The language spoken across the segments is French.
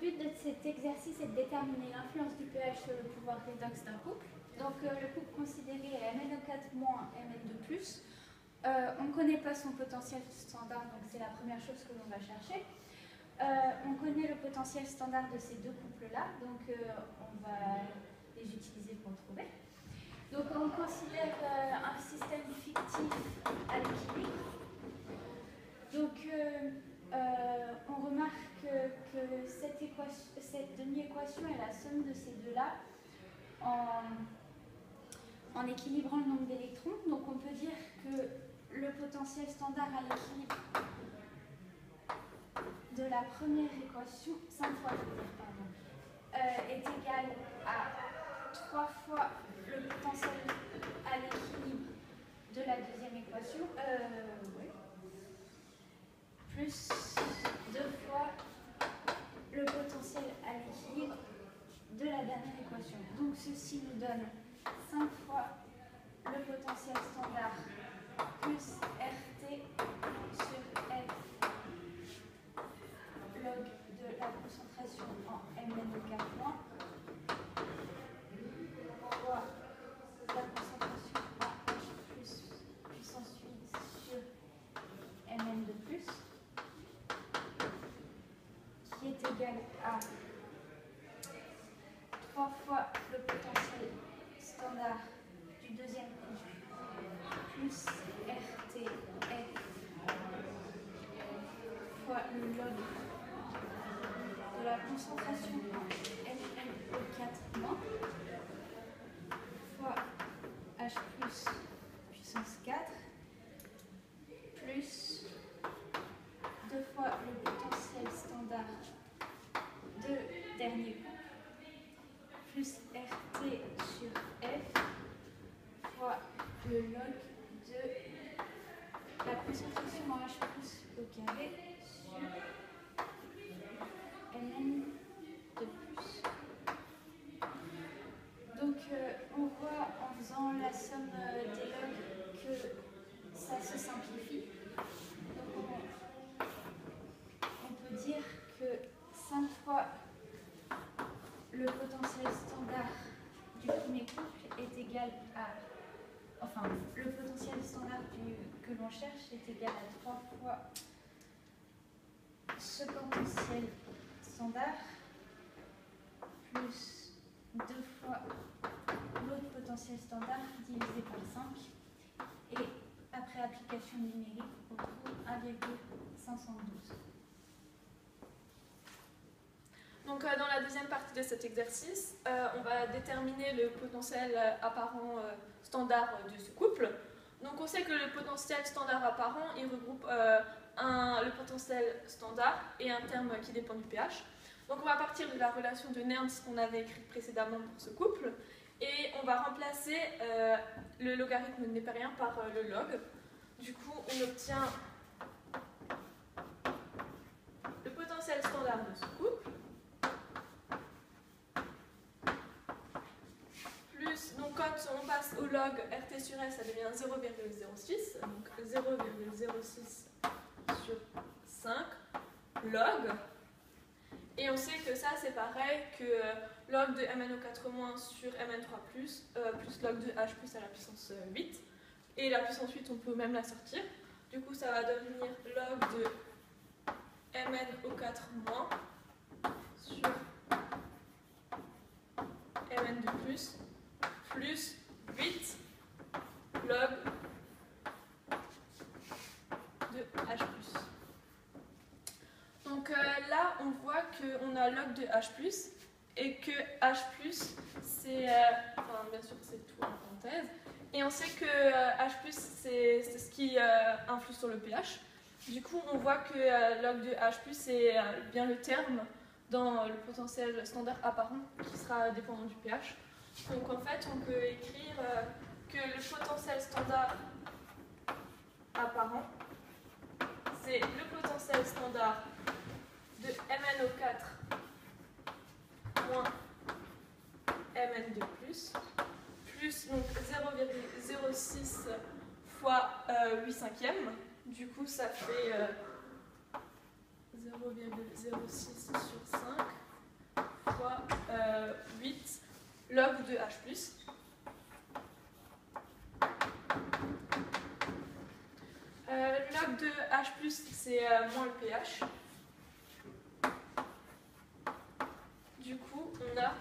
but de cet exercice est de déterminer l'influence du pH sur le pouvoir redox d'un couple. Donc euh, le couple considéré est MnO4- Mn2+. Euh, on ne connaît pas son potentiel standard, donc c'est la première chose que l'on va chercher. Euh, on connaît le potentiel standard de ces deux couples-là, donc on va les utiliser pour trouver. Donc on considère un système fictif à l'équilibre. Donc on que, cette, demi-équation est la somme de ces deux-là en, équilibrant le nombre d'électrons. Donc on peut dire que le potentiel standard à l'équilibre de la première équation, 5 fois, pardon, euh, est égal à 3 fois le potentiel à l'équilibre de la deuxième équation, euh, plus 2 fois le potentiel à l'équilibre de. Donc ceci nous donne 5 fois le potentiel standard plus RT sur F log de la concentration en MnO4 fois la concentration en H plus puissance 8 sur Mn2+, qui est égal à 3 fois le potentiel standard du deuxième couple plus RT fois le log de la concentration en MnO4 fois H plus puissance 4 plus 2 fois le potentiel standard de dernier couple plus RT sur F fois le log de la concentration en H plus au carré sur Mn de plus. Donc euh, on voit en faisant la somme euh, des logs que ça se simplifie. Donc on, peut dire que 5 fois le potentiel standard du premier couple est égal à enfin le potentiel standard que l'on cherche est égal à 3 fois ce potentiel standard plus 2 fois l'autre potentiel standard divisé par 5 et après application numérique on trouve 1,512. Donc euh, dans la deuxième partie de cet exercice, euh, on va déterminer le potentiel euh, apparent standard de ce couple. Donc on sait que le potentiel standard apparent, regroupe le potentiel standard et un terme qui dépend du pH. Donc on va partir de la relation de Nernst qu'on avait écrite précédemment pour ce couple et on va remplacer le logarithme népérien par le log. Du coup, on obtient le potentiel standard de ce couple on passe au log RT sur S, ça devient 0,06, donc 0,06 sur 5 log. Et on sait que ça, c'est pareil que euh, log de MnO4- sur Mn3+, plus, euh, plus log de H plus à la puissance 8. Et la puissance 8, on peut même la sortir. Du coup, ça va devenir log de MnO4- sur Mn2+, plus 8 log de H+. Donc euh, là, on voit qu'on a log de H+, et que H+, c'est... Euh, enfin, bien sûr, c'est tout en parenthèse. Et on sait que euh, H+, c'est ce qui influe sur le pH. Du coup, on voit que log de H+, c'est bien le terme dans le potentiel standard apparent qui sera dépendant du pH. Donc en fait, on peut écrire euh, que le potentiel standard apparent, c'est le potentiel standard de MnO4 moins Mn2+, plus donc 0,06 fois euh, 8 cinquièmes. Du coup, ça fait euh, 0,06 sur de H Euh, le log de H+, c'est euh, moins le pH. Du coup, on a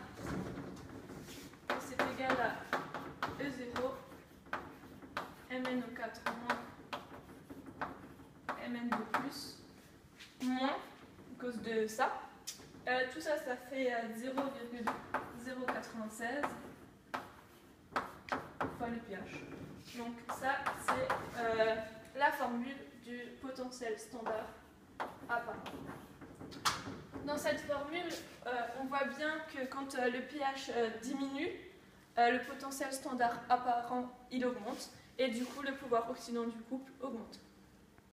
c'est égal à E0 MnO4 moins MnO+, moins, à cause de ça. Euh, tout ça, ça fait euh, 0,2. 0,096 fois le pH. Donc ça, c'est euh, la formule du potentiel standard apparent. Dans cette formule, euh, on voit bien que quand euh, le pH diminue, le potentiel standard apparent il augmente et du coup le pouvoir oxydant du couple augmente.